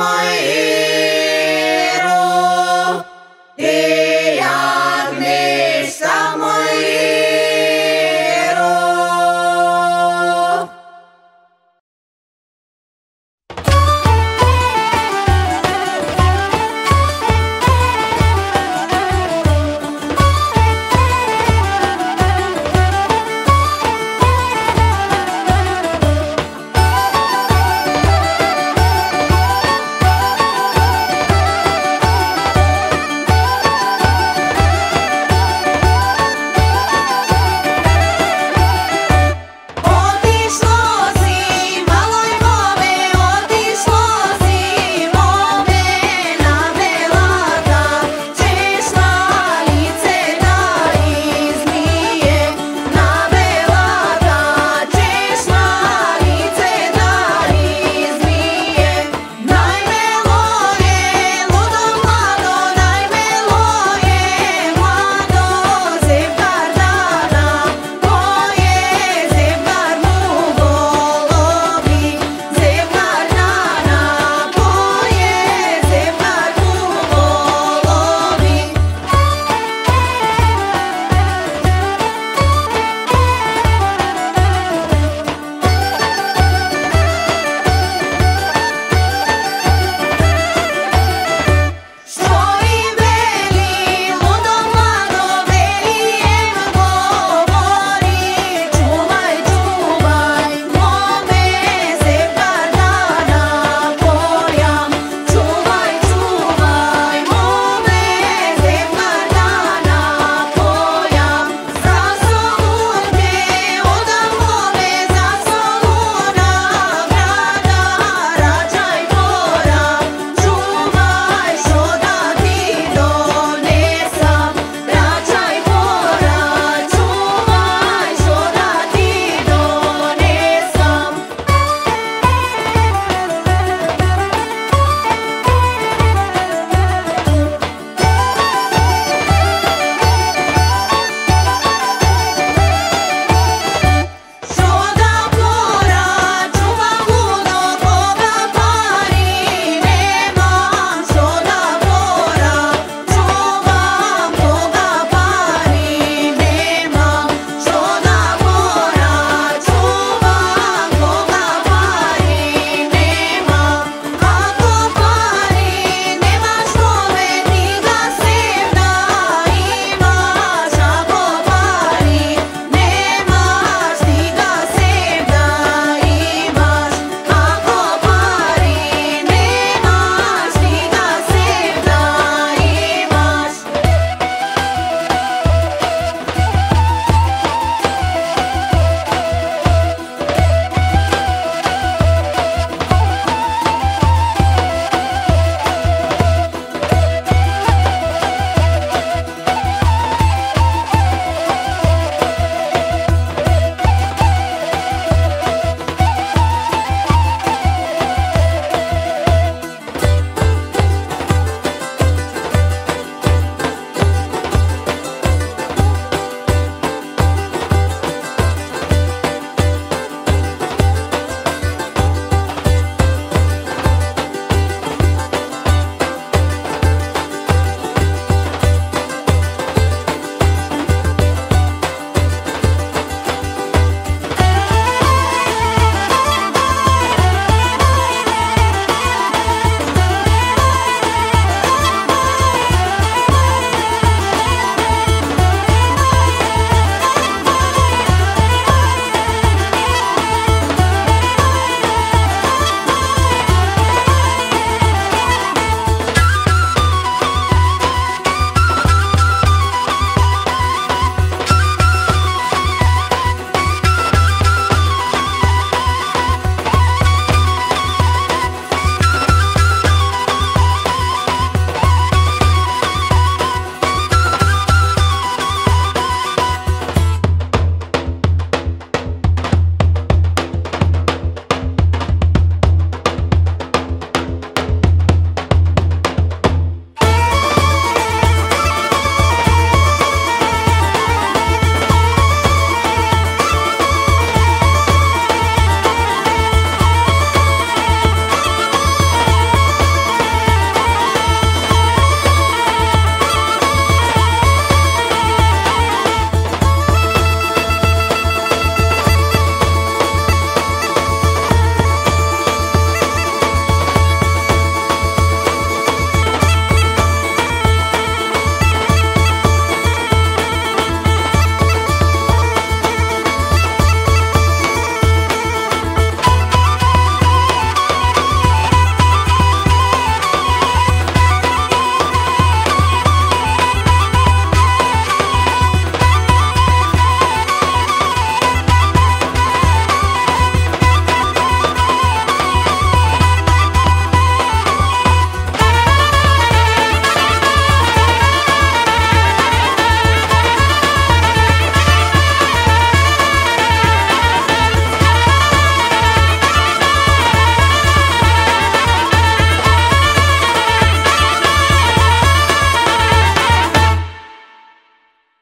more